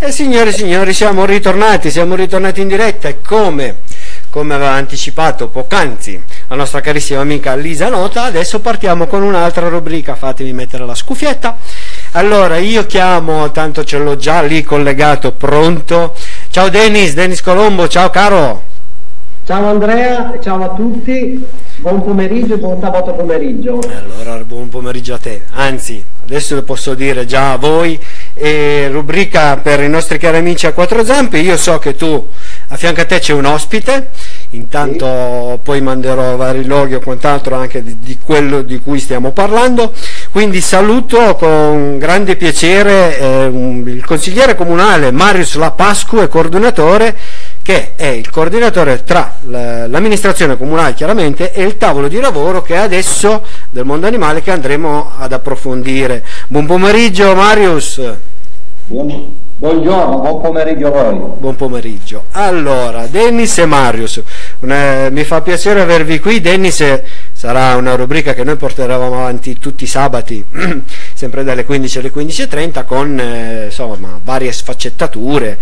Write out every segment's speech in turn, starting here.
E signore e signori, siamo ritornati, siamo ritornati in diretta e come, come aveva anticipato poc'anzi la nostra carissima amica Lisa Nota, adesso partiamo con un'altra rubrica, fatemi mettere la scuffietta. Allora, io chiamo, tanto ce l'ho già lì collegato, pronto. Ciao Denis, Denis Colombo, ciao caro. Ciao Andrea, ciao a tutti, buon pomeriggio e buon sabato pomeriggio. Allora, buon pomeriggio a te, anzi, adesso lo posso dire già a voi e rubrica per i nostri cari amici a quattro zampe. Io so che tu a fianco a te c'è un ospite, intanto sì. poi manderò vari loghi o quant'altro anche di, di, quello di cui stiamo parlando. Quindi saluto con grande piacere eh, un, il consigliere comunale Marius Lapascu e coordinatore che è il coordinatore tra l'amministrazione comunale chiaramente e il tavolo di lavoro che è adesso del mondo animale che andremo ad approfondire. Buon pomeriggio Marius. Buon, buongiorno, buon pomeriggio a voi. Buon pomeriggio. Allora, Dennis e Marius, una, mi fa piacere avervi qui. Dennis sarà una rubrica che noi porteremo avanti tutti i sabati, sempre dalle 15 alle 15.30 con eh, insomma, varie sfaccettature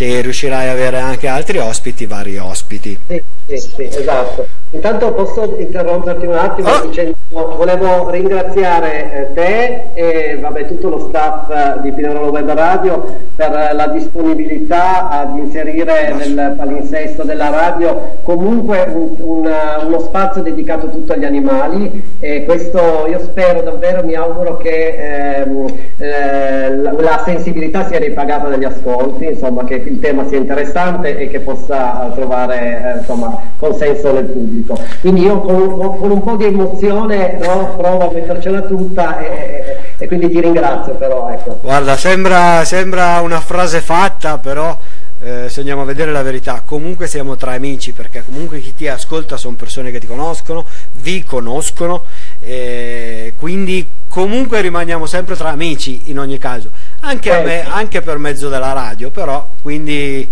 se riuscirai ad avere anche altri ospiti, vari ospiti. Sì, sì, sì esatto. Intanto posso interromperti un attimo oh. dicendo, volevo ringraziare eh, te e vabbè, tutto lo staff di Pinerolo Web Radio per la disponibilità ad inserire nel palinsesto della radio comunque un, un, uno spazio dedicato tutto agli animali e questo io spero davvero, mi auguro che ehm, eh, la, la, sensibilità sia ripagata dagli ascolti, insomma che il tema sia interessante e che possa trovare eh, insomma, consenso nel pubblico pubblico. Quindi io con, con un po' di emozione no, provo a mettercela tutta e, e, quindi ti ringrazio però. Ecco. Guarda, sembra, sembra una frase fatta, però eh, se andiamo a vedere la verità, comunque siamo tra amici, perché comunque chi ti ascolta sono persone che ti conoscono, vi conoscono, eh, quindi comunque rimaniamo sempre tra amici in ogni caso, anche, eh, me, anche per mezzo della radio, però quindi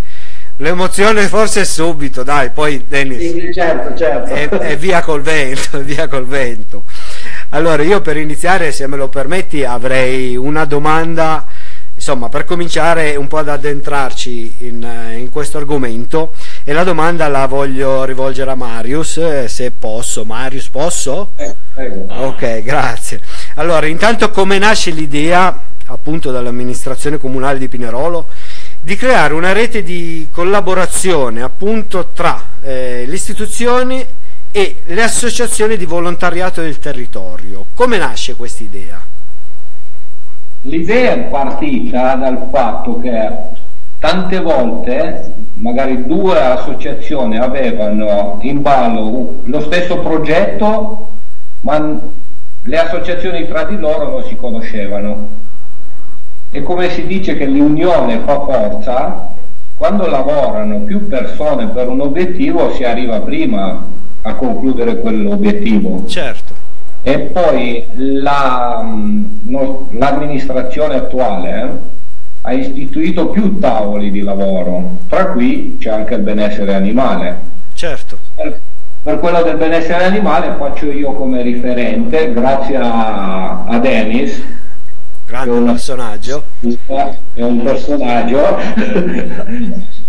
L'emozione forse è subito, dai, poi Dennis. Sì, certo, certo. E, e via col vento, via col vento. Allora, io per iniziare, se me lo permetti, avrei una domanda, insomma, per cominciare un po' ad addentrarci in, in questo argomento. E la domanda la voglio rivolgere a Marius, eh, se posso. Marius, posso? Eh, ok, grazie. Allora, intanto come nasce l'idea, appunto, dall'amministrazione comunale di Pinerolo? di creare una rete di collaborazione appunto tra eh, le istituzioni e le associazioni di volontariato del territorio. Come nasce questa idea? L'idea è partita dal fatto che tante volte magari due associazioni avevano in ballo lo stesso progetto, ma le associazioni tra di loro non si conoscevano e come si dice che l'unione fa forza, quando lavorano più persone per un obiettivo si arriva prima a concludere quell'obiettivo. Certo. E poi la, no, l'amministrazione attuale eh, ha istituito più tavoli di lavoro, tra cui c'è anche il benessere animale. Certo. Per, per quello del benessere animale faccio io come riferente, grazie a, a Dennis, grande un personaggio. È un personaggio.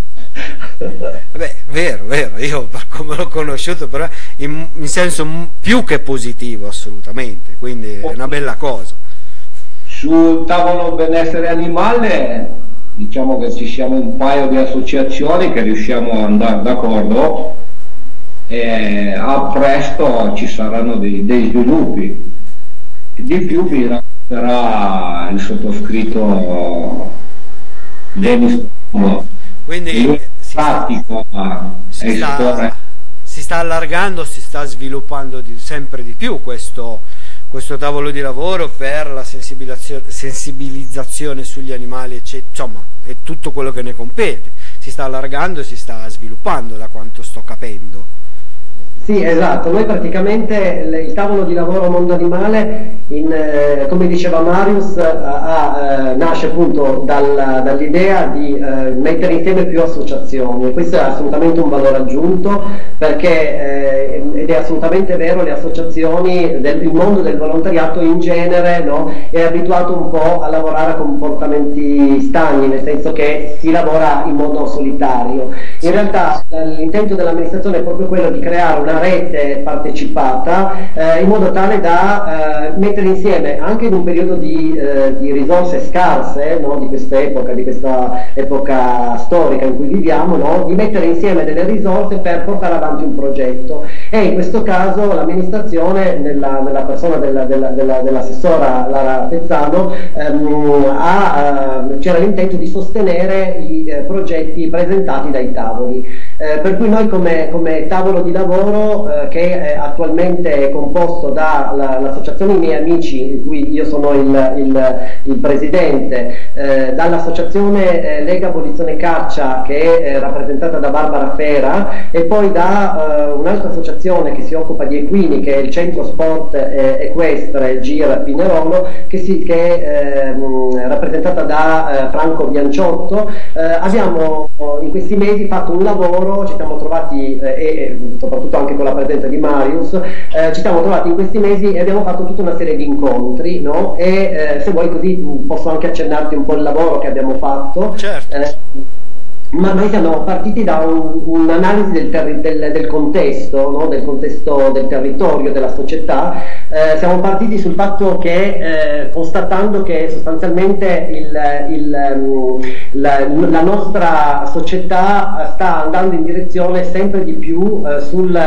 Beh, vero, vero, io per come l'ho conosciuto, però in, in, senso più che positivo assolutamente, quindi è una bella cosa. Sul tavolo benessere animale diciamo che ci siamo un paio di associazioni che riusciamo ad andare d'accordo e a presto ci saranno dei, dei sviluppi. Di più vi sarà il sottoscritto Denis quindi si sta, si, sta, si sta, allargando si sta sviluppando di, sempre di più questo, questo tavolo di lavoro per la sensibilizzazione, sensibilizzazione sugli animali insomma è tutto quello che ne compete. Si sta allargando e si sta sviluppando da quanto sto capendo Sì, esatto, noi praticamente il tavolo di lavoro mondo animale, in, eh, come diceva Marius, eh, eh, nasce appunto dal, dall'idea di eh, mettere insieme più associazioni. E questo è assolutamente un valore aggiunto perché, eh, ed è assolutamente vero, le associazioni, del, il mondo del volontariato in genere no, è abituato un po' a lavorare a comportamenti stagni, nel senso che si lavora in modo solitario. In realtà l'intento dell'amministrazione è proprio quello di creare una rete partecipata eh, in modo tale da eh, mettere insieme anche in un periodo di, eh, di risorse scarse no, di questa epoca, di questa epoca storica in cui viviamo, no, di mettere insieme delle risorse per portare avanti un progetto e in questo caso l'amministrazione nella, nella persona della, della, della, dell'assessora Lara Pezzano ehm, ha, eh, c'era l'intento di sostenere i eh, progetti presentati dai tavoli. Eh, per cui noi come, come tavolo di lavoro eh, che attualmente è composto dall'associazione I miei amici, di cui io sono il, il, il presidente, eh, dall'associazione eh, Lega Abolizione Caccia che è rappresentata da Barbara Fera e poi da eh, un'altra associazione che si occupa di equini che è il Centro Sport eh, Equestre GIR Pinerolo che, si, che è ehm, rappresentata da Franco Bianciotto. abbiamo in questi mesi fatto un lavoro ci siamo trovati, eh, e soprattutto anche con la presenza di Marius, eh, ci siamo trovati in questi mesi e abbiamo fatto tutta una serie di incontri, no? e eh, se vuoi così posso anche accennarti un po' il lavoro che abbiamo fatto. Certo eh, ma noi siamo partiti da un, un'analisi del, terri- del, del contesto, no? del contesto del territorio, della società. Eh, siamo partiti sul fatto che, eh, constatando che sostanzialmente il, il, um, la, la, nostra società sta andando in direzione sempre di più eh, sul,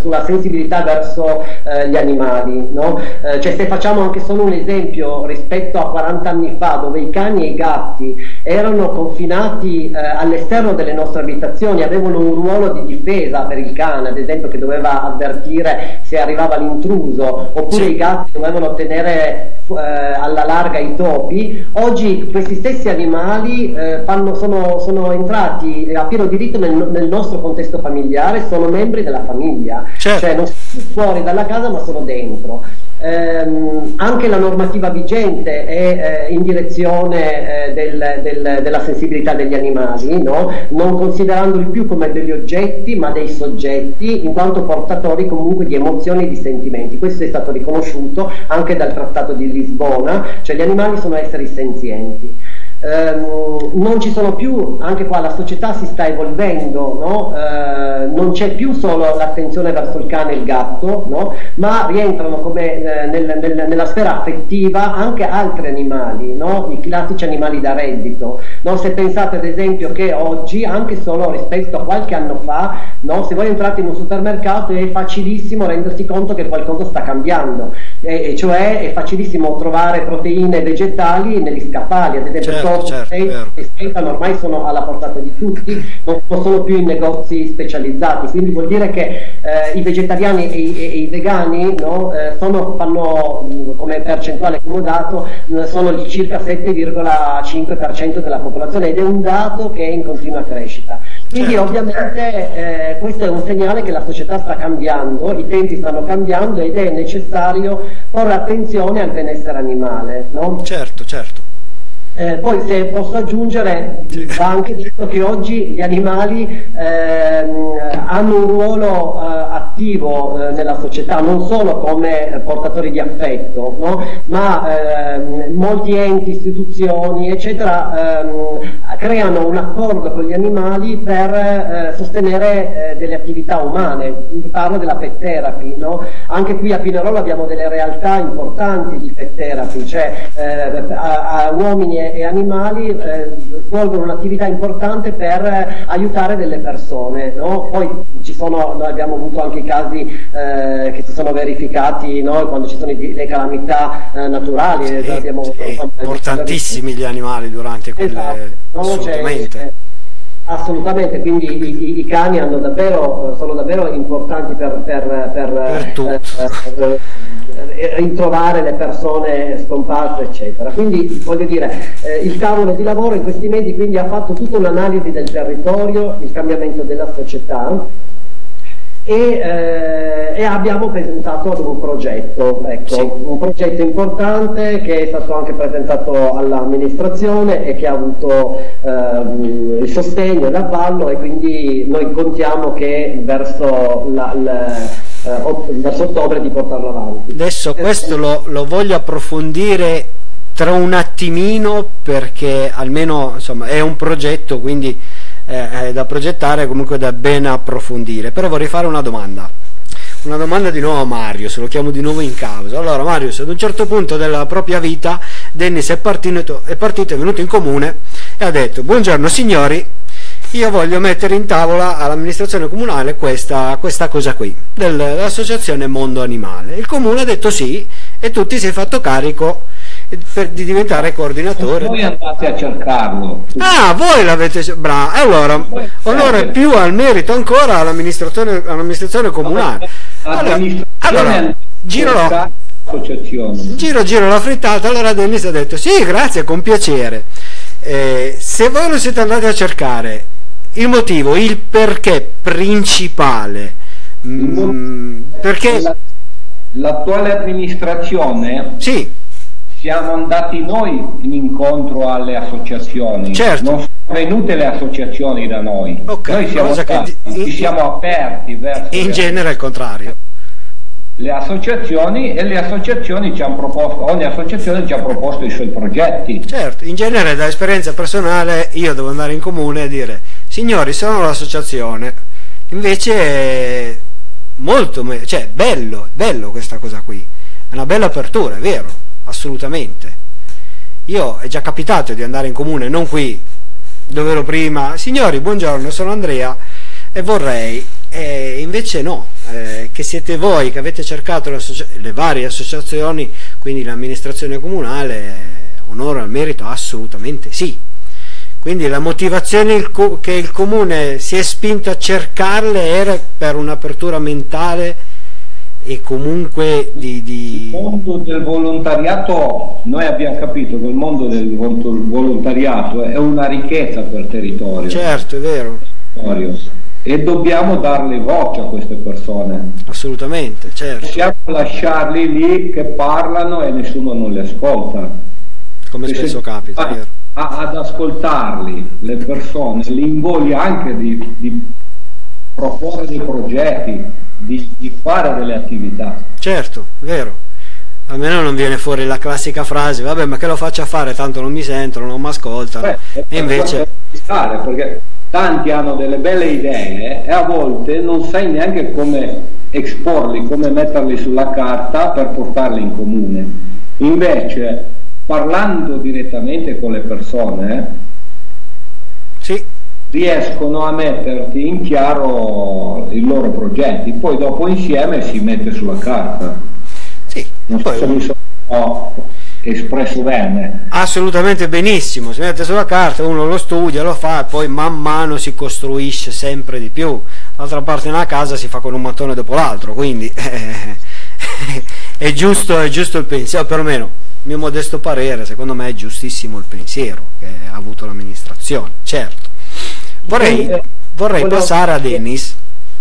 sulla sensibilità verso eh, gli animali. No? Eh, cioè se facciamo anche solo un esempio rispetto a 40 anni fa, dove i cani e i gatti erano confinati eh, alle all'esterno delle nostre abitazioni avevano un ruolo di difesa per il cane, ad esempio che doveva avvertire se arrivava l'intruso, oppure sì. i gatti dovevano tenere eh, alla larga i topi, oggi questi stessi animali eh, fanno, sono, sono, entrati a pieno diritto nel, nel, nostro contesto familiare, sono membri della famiglia, certo. cioè non sono fuori dalla casa ma sono dentro. Ehm, anche la normativa vigente è eh, in direzione eh, del, del, della sensibilità degli animali, no? non considerandoli più come degli oggetti ma dei soggetti, in quanto portatori comunque di emozioni e di sentimenti. Questo è stato riconosciuto anche dal Trattato di Lisbona, cioè gli animali sono esseri senzienti ehm, non ci sono più, anche qua la società si sta evolvendo, no? eh, non c'è più solo l'attenzione verso il cane e il gatto, no? ma rientrano come eh, nel, nel, nella sfera affettiva anche altri animali, no? i classici animali da reddito. Se pensate ad esempio che oggi, anche solo rispetto a qualche anno fa, se voi entrate in un supermercato è facilissimo rendersi conto che qualcosa sta cambiando, e, e cioè è facilissimo trovare proteine vegetali negli scaffali, ad esempio certo certo, e Seitan ormai sono alla portata di tutti, non sono più in negozi specializzati, quindi vuol dire che eh, i vegetariani e i, e i vegani no, eh, sono, fanno come percentuale accomodato sono il circa 7,5% della popolazione ed è un dato che è in continua crescita. Quindi certo. ovviamente eh, questo è un segnale che la società sta cambiando, i tempi stanno cambiando ed è necessario porre attenzione al benessere animale. No? Certo, certo. Eh, poi se posso aggiungere, va anche detto che oggi gli animali ehm, hanno un ruolo eh, attivo eh, nella società, non solo come portatori di affetto, no? ma ehm, molti enti, istituzioni, eccetera, ehm, creano un accordo con gli animali per eh, sostenere eh, delle attività umane. Parlo della pet therapy, no? anche qui a Pinerolo abbiamo delle realtà importanti di pet therapy, cioè eh, a, a uomini e animali eh, svolgono un'attività importante per eh, aiutare delle persone. No? Poi ci sono, noi abbiamo avuto anche i casi eh, che si sono verificati no? quando ci sono le calamità eh, naturali. Sì, abbiamo, sì, importantissimi gli animali durante quelle... Esatto. No, assolutamente. Assolutamente, quindi i, i, cani davvero, sono davvero importanti per, per, per, per eh, eh, ritrovare le persone scomparse, eccetera. Quindi voglio dire, eh, il tavolo di lavoro in questi mesi quindi ha fatto tutta un'analisi del territorio, il cambiamento della società e, eh, e, abbiamo presentato un progetto, ecco, sì. un progetto importante che è stato anche presentato all'amministrazione e che ha avuto eh, il sostegno e l'avvallo e quindi noi contiamo che verso, la, la, eh, verso ottobre di portarlo avanti. Adesso questo lo, lo voglio approfondire tra un attimino perché almeno insomma, è un progetto quindi eh, da progettare comunque da ben approfondire. Però vorrei fare una domanda. Una domanda di nuovo a Mario se lo chiamo di nuovo in causa. Allora Mario ad un certo punto della propria vita Dennis è partito, è partito è venuto in comune e ha detto buongiorno signori io voglio mettere in tavola all'amministrazione comunale questa, questa cosa qui dell'associazione Mondo Animale. Il comune ha detto sì e tutti si è fatto carico per, di diventare coordinatore. Voi andate a cercarlo. Ah, voi l'avete bravo. Allora, onore più al merito ancora all'amministrazione, all'amministrazione comunale. Allora, allora giro, giro, giro la frittata. Allora Dennis ha detto: Sì, grazie, con piacere. Eh, se voi non siete andati a cercare il motivo, il perché principale, mm, perché l'attuale amministrazione sì siamo andati noi in incontro alle associazioni, certo. non sono venute le associazioni da noi, okay, noi siamo, stati, in, ci siamo aperti verso... In genere è il contrario. Le associazioni e le associazioni ci hanno proposto, ogni associazione ci ha proposto i suoi progetti. Certo, in genere da esperienza personale io devo andare in comune e dire signori sono l'associazione, invece molto, cioè bello, bello questa cosa qui, è una bella apertura, è vero assolutamente. Io è già capitato di andare in comune, non qui dove ero prima, signori buongiorno sono Andrea e vorrei, e invece no, eh, che siete voi che avete cercato le, varie associazioni, quindi l'amministrazione comunale, onore al merito, assolutamente sì. Quindi la motivazione che il comune si è spinto a cercarle era per un'apertura mentale e comunque di, di... Il mondo del volontariato, noi abbiamo capito che il mondo del volontariato è una ricchezza per territorio. Certo, è vero. E dobbiamo darle voce a queste persone. Assolutamente, certo. Possiamo lasciarli lì che parlano e nessuno non li ascolta. Come Perché spesso capita, a, a, ad ascoltarli, le persone, li invoglia anche di, di proporre dei progetti di, di fare delle attività. Certo, vero. Almeno non viene fuori la classica frase, vabbè ma che lo faccia fare, tanto non mi sentono, non mi ascoltano. Beh, e invece... Fare, perché tanti hanno delle belle idee e a volte non sai neanche come esporli, come metterli sulla carta per portarli in comune. Invece, parlando direttamente con le persone, sì riescono a metterti in chiaro i loro progetti, poi dopo insieme si mette sulla carta. Sì, non so se mi sono espresso bene. Assolutamente benissimo, si mette sulla carta, uno lo studia, lo fa e poi man mano si costruisce sempre di più. D'altra parte nella casa si fa con un mattone dopo l'altro, quindi eh, è, giusto, è giusto il pensiero, perlomeno mio modesto parere, secondo me è giustissimo il pensiero che ha avuto l'amministrazione, certo. Vorrei, eh, vorrei volevo, passare a Dennis.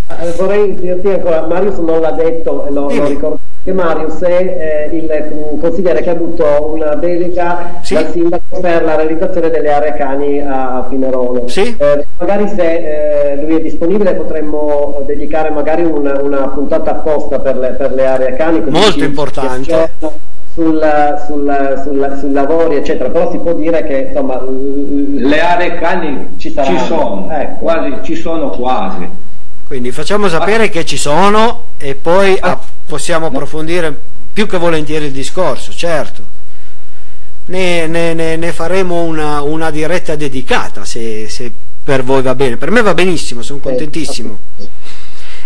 Eh, vorrei dirti ancora, Marius non l'ha detto, lo, lo ricordo che Marius è eh, il consigliere che ha avuto una delega sì. dal sindaco per la realizzazione delle aree cani a Pinerolo. Sì. Eh, magari se eh, lui è disponibile potremmo dedicare magari una, una puntata apposta per le, per le aree cani. Molto importante sul, sul, sul, sui lavori, eccetera, però si può dire che insomma, le aree cani ci, ci sono, ecco. quasi, ci sono quasi. Quindi facciamo sapere ah. che ci sono e poi ah. possiamo approfondire più che volentieri il discorso, certo. Ne, ne, ne, ne faremo una, una, diretta dedicata se, se, per voi va bene. Per me va benissimo, sono contentissimo.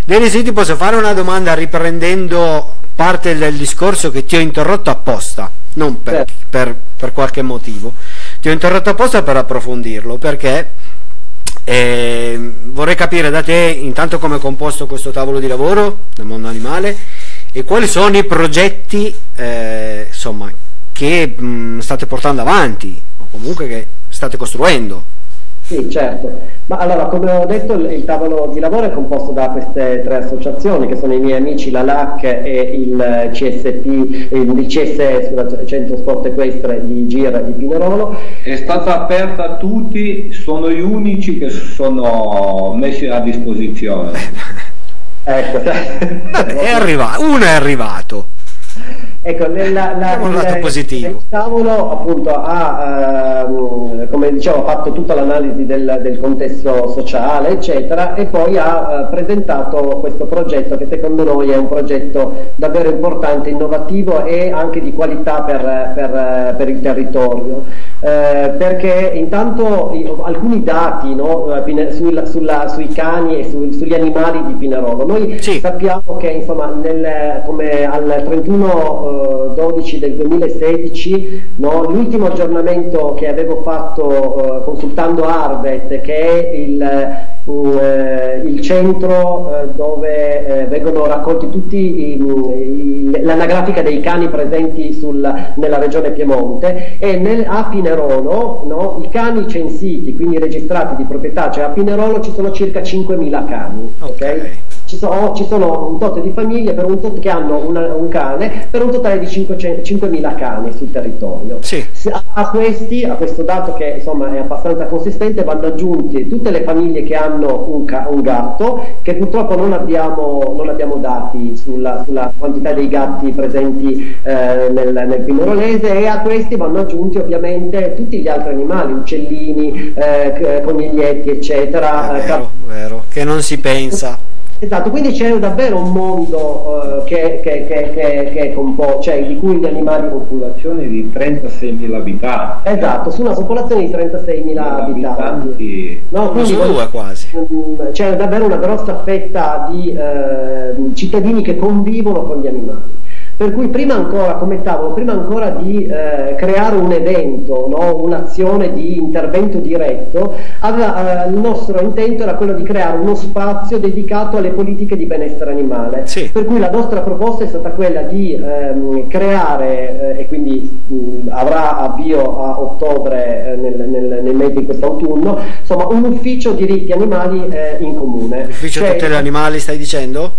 Denis, io ti posso fare una domanda riprendendo parte del discorso che ti ho interrotto apposta, non per, certo. per, per qualche motivo. Ti ho interrotto apposta per approfondirlo, perché eh, vorrei capire da te intanto come è composto questo tavolo di lavoro nel mondo animale e quali sono i progetti eh, insomma, che mh, state portando avanti o comunque che state costruendo. Sì, certo. Ma allora, come ho detto, il, il, tavolo di lavoro è composto da queste tre associazioni, che sono i miei amici, la LAC e il CSP, il CS, scusate, Centro Sport Equestre di Gira di Pinerolo. È stata aperta a tutti, sono gli unici che sono messi a disposizione. ecco. Vabbè, è arrivato, uno è arrivato. Ecco, la, la, un lato il, positivo. Il tavolo appunto ha, eh, come dicevo, fatto tutta l'analisi del, del, contesto sociale, eccetera, e poi ha eh, presentato questo progetto che secondo noi è un progetto davvero importante, innovativo e anche di qualità per, per, per il territorio. Eh, perché intanto alcuni dati no, eh, sulla, sulla, sui cani e su, sugli animali di Pinerolo. Noi sì. sappiamo che insomma, nel, come al 31 12 del 2016 no, l'ultimo aggiornamento che avevo fatto eh, consultando Arvet, che è il il centro uh, dove uh, vengono raccolti tutti l'anagrafica dei cani presenti sul, nella regione Piemonte e nel, a Pinerolo no, i cani censiti, quindi registrati di proprietà, cioè a Pinerolo ci sono circa 5.000 cani. Okay. Okay? Ci, sono, ci sono un tot di famiglie tot, che hanno una, un cane per un totale di 5.000 cani sul territorio. Sì. A, questi, a questo dato che insomma è abbastanza consistente, vanno aggiunti tutte le famiglie che hanno un, ca- un gatto, che purtroppo non abbiamo, non abbiamo dati sulla, sulla, quantità dei gatti presenti eh, nel, nel Pinerolese e a questi vanno aggiunti ovviamente tutti gli altri animali, uccellini, eh, coniglietti, eccetera. È vero, vero, che non si pensa. Esatto, quindi c'è davvero un mondo uh, che, che, che, che, è composto, cioè di cui gli animali... Popolazione di 36.000 abitanti. Esatto, su una popolazione di 36.000 abitanti. abitanti. No, quindi, due quasi. Mm, c'è davvero una grossa fetta di uh, cittadini che convivono con gli animali. Per cui prima ancora, come tavolo, prima ancora di eh, creare un evento, no? un'azione di intervento diretto, aveva, eh, il nostro intento era quello di creare uno spazio dedicato alle politiche di benessere animale. Sì. Per cui la nostra proposta è stata quella di ehm, creare, eh, e quindi mh, avrà avvio a ottobre eh, nel, nel, nel mese di quest'autunno, insomma un ufficio diritti animali eh, in comune. L'ufficio cioè, tutele animali stai dicendo?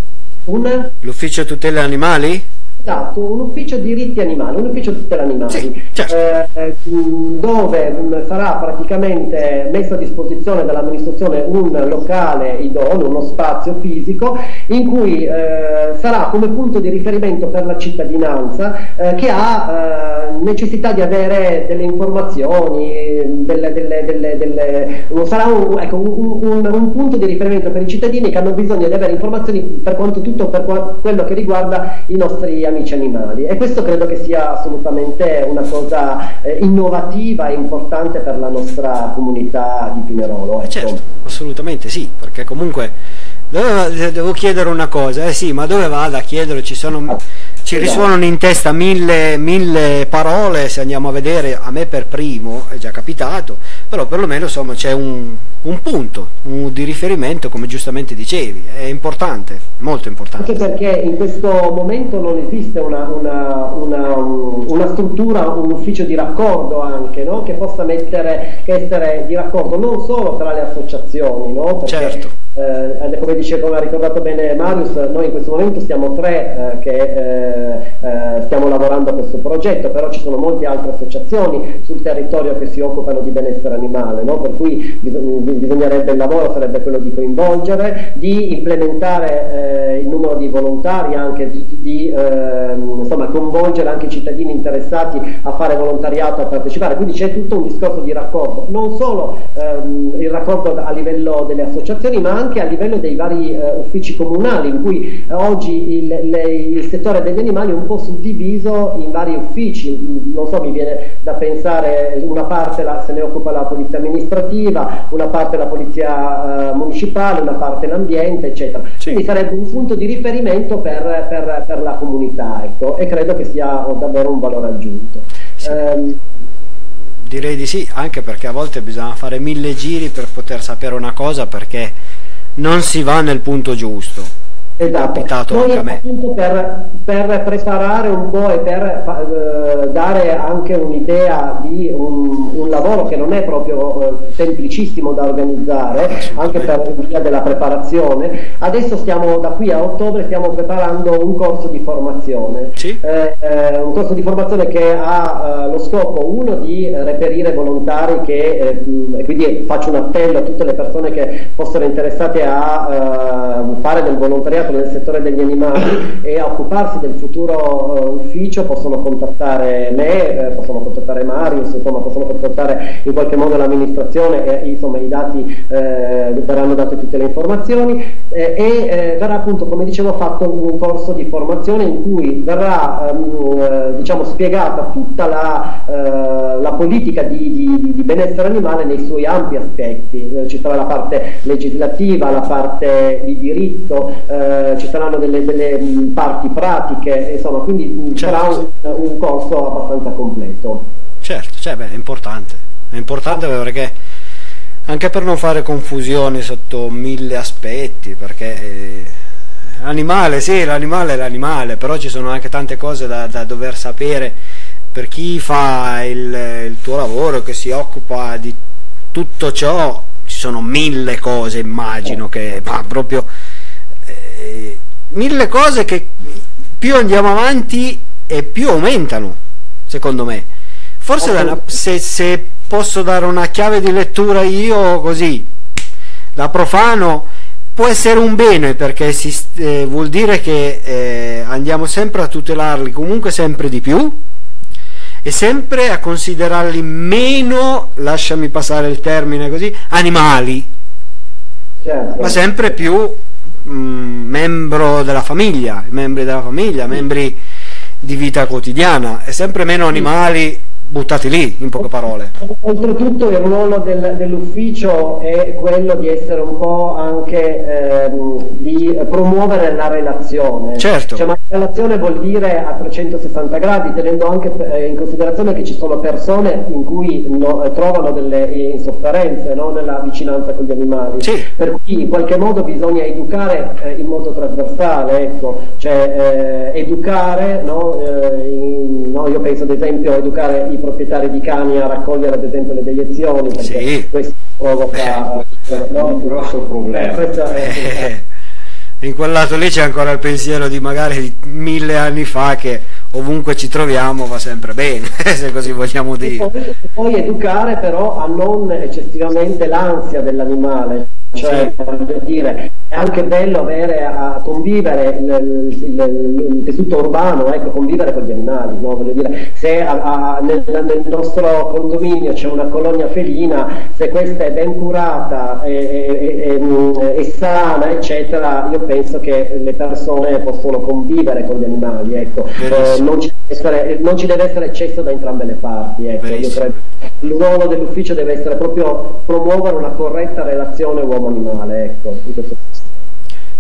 Un? L'ufficio tutele animali? Esatto, un ufficio diritti animali, un ufficio tutela animali, sì, certo. eh, dove sarà praticamente messo a disposizione dall'amministrazione un locale idoneo, uno spazio fisico, in cui eh, sarà come punto di riferimento per la cittadinanza eh, che ha eh, necessità di avere delle informazioni, delle, delle, delle, sarà un, ecco, un, un, un, punto di riferimento per i cittadini che hanno bisogno di avere informazioni per quanto tutto per quello che riguarda i nostri amici animali e questo credo che sia assolutamente una cosa eh, innovativa e importante per la nostra comunità di Pinerolo. Ecco. Certo, assolutamente sì, perché comunque dove, devo chiedere una cosa, eh sì, ma dove vado a chiedere? Ci sono... Ah ci esatto. risuonano in testa mille, mille, parole, se andiamo a vedere, a me per primo è già capitato, però perlomeno insomma c'è un, un punto un, di riferimento, come giustamente dicevi, è importante, molto importante. Anche perché in questo momento non esiste una, una, una, una struttura, un ufficio di raccordo anche, no? che possa mettere, che essere di raccordo non solo tra le associazioni, no? perché, certo eh, come dice, come ha ricordato bene Marius, noi in questo momento siamo tre eh, che eh, eh, stiamo lavorando a questo progetto, però ci sono molte altre associazioni sul territorio che si occupano di benessere animale, no? per cui bisognerebbe il lavoro sarebbe quello di coinvolgere, di implementare eh, il numero di volontari, anche di, di ehm, insomma, coinvolgere anche i cittadini interessati a fare volontariato, a partecipare, quindi c'è tutto un discorso di raccordo, non solo ehm, il raccordo a livello delle associazioni, ma anche a livello dei vari eh, uffici comunali in cui eh, oggi il, le, il, settore degli animali è un po' suddiviso in vari uffici, non so, mi viene da pensare una parte la, se ne occupa la polizia amministrativa, una parte la polizia eh, municipale, una parte l'ambiente, eccetera. Sì. Quindi sarebbe un punto di riferimento per, per, per la comunità ecco, e credo che sia davvero un valore aggiunto. Sì. Um, Direi di sì, anche perché a volte bisogna fare mille giri per poter sapere una cosa perché non si va nel punto giusto. Esatto. capitato Noi anche a me. Per, per, preparare un po' e per uh, dare anche un'idea di un, un, lavoro che non è proprio uh, semplicissimo da organizzare, anche per via della preparazione, adesso stiamo da qui a ottobre stiamo preparando un corso di formazione. Sì. Eh, eh, un corso di formazione che ha uh, lo scopo uno di reperire volontari che, eh, e quindi faccio un appello a tutte le persone che fossero interessate a fare del volontariato impegnato nel settore degli animali e a occuparsi del futuro uh, ufficio possono contattare me, eh, possono contattare Marius, insomma possono contattare in qualche modo l'amministrazione e insomma i dati eh, verranno date tutte le informazioni. Eh, e eh, verrà appunto come dicevo fatto un corso di formazione in cui verrà eh, diciamo spiegata tutta la, la politica di, di, di, benessere animale nei suoi ampi aspetti, ci sarà la parte legislativa, la parte di diritto, eh, ci saranno delle, delle, parti pratiche, insomma, quindi certo. sarà un, un, corso abbastanza completo. Certo, cioè, beh, è importante, è importante perché anche per non fare confusione sotto mille aspetti, perché eh, l'animale, sì, l'animale è l'animale, però ci sono anche tante cose da, da dover sapere per chi fa il, il tuo lavoro, che si occupa di tutto ciò, ci sono mille cose, immagino, che ma proprio eh, mille cose che più andiamo avanti e più aumentano, secondo me. Forse okay. se, se, posso dare una chiave di lettura io così, da profano, può essere un bene perché si, eh, vuol dire che eh, andiamo sempre a tutelarli comunque sempre di più e sempre a considerarli meno, lasciami passare il termine così, animali, certo. ma sempre più mh, mm, membro della famiglia, membri della famiglia, membri di vita quotidiana. E sempre meno animali buttati lì, in poche parole. Oltretutto il ruolo del, dell'ufficio è quello di essere un po' anche ehm, di promuovere la relazione. Certo. Cioè, ma la relazione vuol dire a 360 gradi, tenendo anche eh, in considerazione che ci sono persone in cui no, eh, trovano delle insofferenze no, nella vicinanza con gli animali. Sì. Per cui in qualche modo bisogna educare eh, in modo trasversale, ecco. cioè eh, educare, no, eh, in, io penso ad esempio a educare i proprietari di cani a raccogliere ad esempio le deiezioni perché sì. questo provoca eh, no? un grosso problema. Eh, in quel lato lì c'è ancora il pensiero di magari mille anni fa che ovunque ci troviamo va sempre bene, se così vogliamo dire. Poi, poi educare però a non eccessivamente l'ansia dell'animale, cioè, voglio dire, è anche bello avere a convivere il, il, il tessuto urbano, ecco, convivere con gli animali, no? voglio dire, se a, a, nel, nel, nostro condominio c'è una colonia felina, se questa è ben curata e, e, sana, eccetera, io penso che le persone possono convivere con gli animali, ecco. eh, non, ci essere, non, ci deve essere eccesso da entrambe le parti, ecco. il ruolo dell'ufficio deve essere proprio promuovere una corretta relazione uomo-animale, ecco,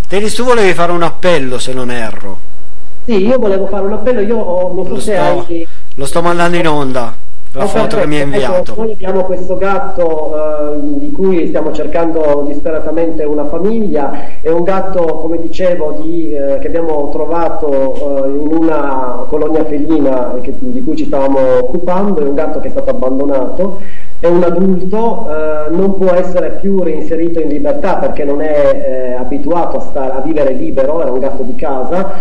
Denis, tu volevi fare un appello se non erro. Sì, io volevo fare un appello, io ho, non so lo se sto, hai... Lo sto mandando in onda, la oh, foto perfetto. che mi hai inviato. Ecco, noi abbiamo questo gatto eh, di cui stiamo cercando disperatamente una famiglia, è un gatto, come dicevo, di, eh, che abbiamo trovato eh, in una colonia felina che, di cui ci stavamo occupando, è un gatto che è stato abbandonato è un adulto, eh, non può essere più reinserito in libertà perché non è eh, abituato a, stare, a, vivere libero, era un gatto di casa,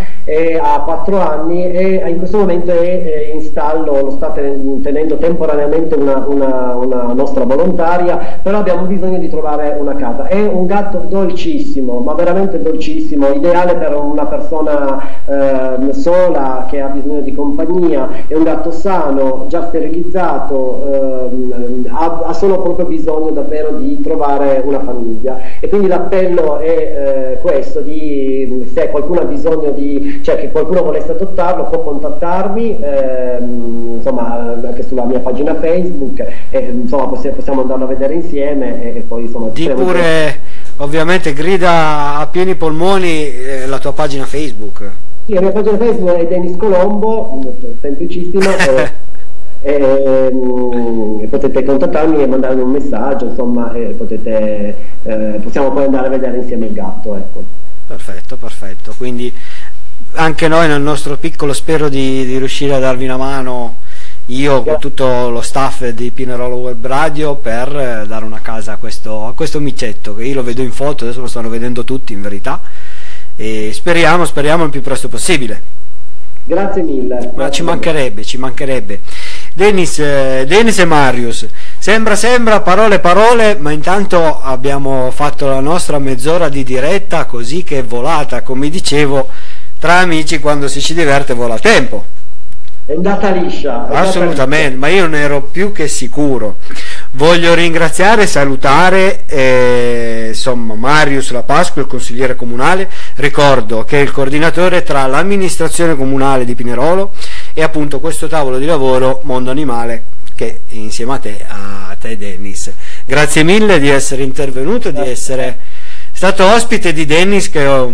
ha 4 anni e in questo momento è in stallo, lo sta tenendo temporaneamente una, una, una, nostra volontaria, però abbiamo bisogno di trovare una casa. È un gatto dolcissimo, ma veramente dolcissimo, ideale per una persona eh, sola che ha bisogno di compagnia, è un gatto sano, già sterilizzato ehm, ha, ha, solo proprio bisogno davvero di trovare una famiglia. E quindi l'appello è eh, questo di se qualcuno ha bisogno di cioè che qualcuno volesse adottarlo può contattarmi ehm, insomma anche sulla mia pagina Facebook e insomma possiamo, possiamo andarlo a vedere insieme e, e poi insomma di pure ovviamente grida a pieni polmoni eh, la tua pagina Facebook. Sì, la mia pagina Facebook è Denis Colombo, semplicissima, e, ehm, potete contattarmi e mandarmi un messaggio, insomma, potete, eh, possiamo poi andare a vedere insieme il gatto. Ecco. Perfetto, perfetto. Quindi anche noi nel nostro piccolo spero di, di riuscire a darvi una mano io con tutto lo staff di Pinerolo Web Radio per eh, dare una casa a questo, a questo micetto che io lo vedo in foto, adesso lo stanno vedendo tutti in verità e speriamo, speriamo il più presto possibile. Grazie mille. Ma ci mancherebbe, ci mancherebbe. Dennis, eh, Dennis e Marius, sembra, sembra, parole, parole, ma intanto abbiamo fatto la nostra mezz'ora di diretta così che è volata, come dicevo, tra amici quando si ci diverte vola tempo. È andata liscia. È Assolutamente, ma io ne ero più che sicuro. Voglio ringraziare e salutare eh, insomma, Marius La Pasqua, il consigliere comunale. Ricordo che è il coordinatore tra l'amministrazione comunale di Pinerolo e appunto questo tavolo di lavoro Mondo Animale che insieme a te, a te Dennis. Grazie mille di essere intervenuto, di essere stato ospite di Dennis che ho,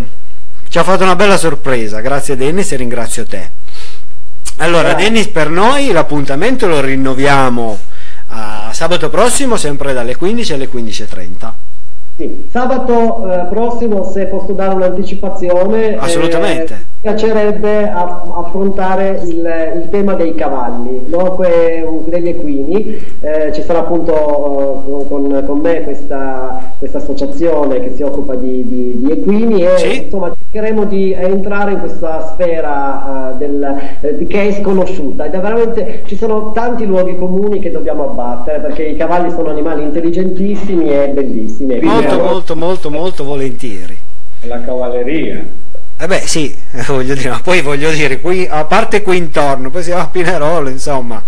ci ha fatto una bella sorpresa. Grazie Dennis e ringrazio te. Allora, Grazie. Dennis, per noi l'appuntamento lo rinnoviamo a sabato prossimo, sempre dalle 15 alle 15.30. Sì, sabato eh, prossimo, se posso dare un'anticipazione, assolutamente. Eh, piacerebbe affrontare il, il, tema dei cavalli, no? que, degli equini. Eh, ci sarà appunto uh, con, con, me questa, questa, associazione che si occupa di, di, di equini e sì. insomma cercheremo di entrare in questa sfera uh, del, eh, che è sconosciuta ed è veramente ci sono tanti luoghi comuni che dobbiamo abbattere perché i cavalli sono animali intelligentissimi e bellissimi. Molto, molto, molto, molto volentieri. La cavalleria. Eh beh sì, voglio dire, ma poi voglio dire, qui, a parte qui intorno, poi siamo a Pinerolo, insomma,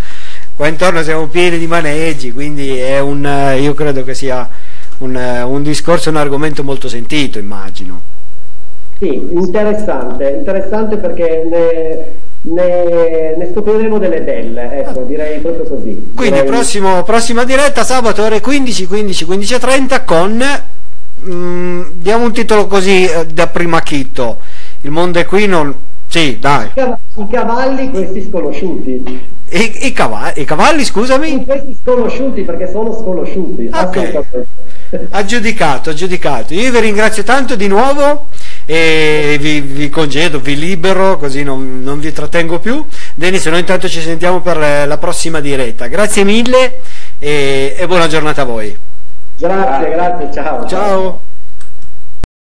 qua intorno siamo pieni di maneggi, quindi è un, eh, io credo che sia un, eh, un discorso, un argomento molto sentito, immagino. Sì, interessante, interessante perché ne, ne, ne scopriremo delle belle, ecco, direi proprio così. Quindi direi... prossimo, prossima diretta sabato ore 15, 15, 15.30 con, mm, diamo un titolo così eh, da prima chitto, il mondo è qui, non... sì, dai. I cavalli, questi sconosciuti. I, i, cavalli, I, cavalli, scusami? Questi sconosciuti perché sono sconosciuti. Okay. Aggiudicato, aggiudicato. Io vi ringrazio tanto di nuovo e vi, vi congedo, vi libero, così non, non, vi trattengo più. Denis, noi intanto ci sentiamo per la prossima diretta. Grazie mille e, e buona giornata a voi. Grazie, grazie, ciao. Ciao.